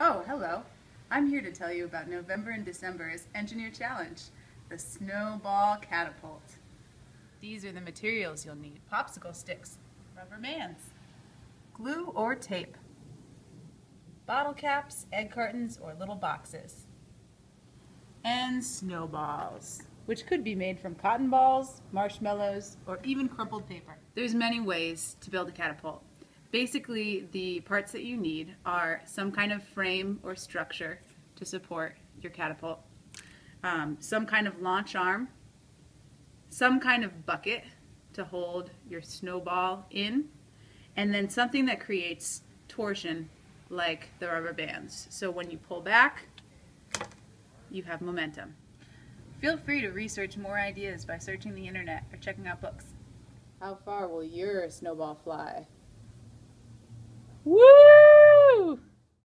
Oh, hello. I'm here to tell you about November and December's Engineer Challenge, the Snowball Catapult. These are the materials you'll need. Popsicle sticks, rubber bands, glue or tape, bottle caps, egg cartons, or little boxes, and snowballs, which could be made from cotton balls, marshmallows, or even crumpled paper. There's many ways to build a catapult. Basically, the parts that you need are some kind of frame or structure to support your catapult, um, some kind of launch arm, some kind of bucket to hold your snowball in, and then something that creates torsion like the rubber bands. So when you pull back, you have momentum. Feel free to research more ideas by searching the internet or checking out books. How far will your snowball fly?